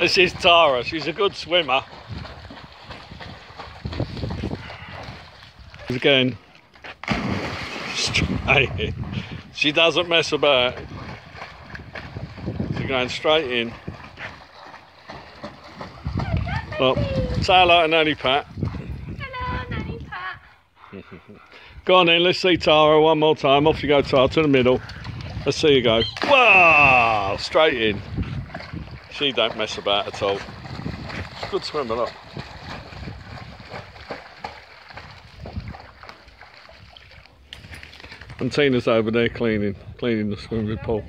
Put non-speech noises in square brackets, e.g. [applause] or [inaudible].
This is Tara. She's a good swimmer. Again. Straight in. She doesn't mess about. She's going straight in. Well, say hello to Nanny Pat. Hello, Nanny Pat. [laughs] Go on then, let's see Tara one more time. Off you go, Tara, to the middle. Let's see you go. Wow! Straight in. She don't mess about at all. Good swimmer, look. And Tina's over there cleaning, cleaning the swimming pool.